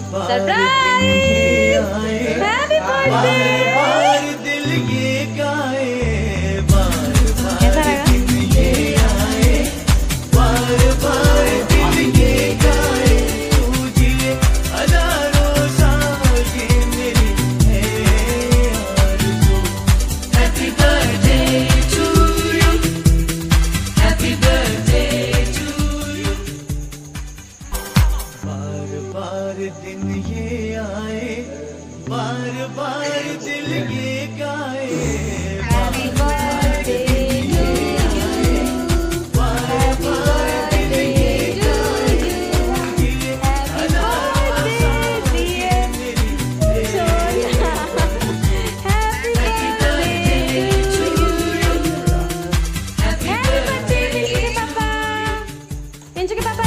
Surprise! Happy birthday! बार दिन ये आए बार बार दिल ये गाए। Ninja